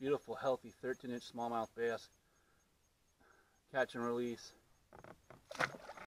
beautiful, healthy 13 inch smallmouth bass. Catch and release.